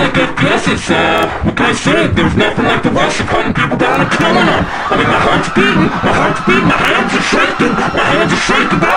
I get kisses. uh, what can I say? There's nothing like the rush of hunting people down and killing them. I mean, my heart's beating, my heart's beating, my hands are shaking, my hands are shaking, but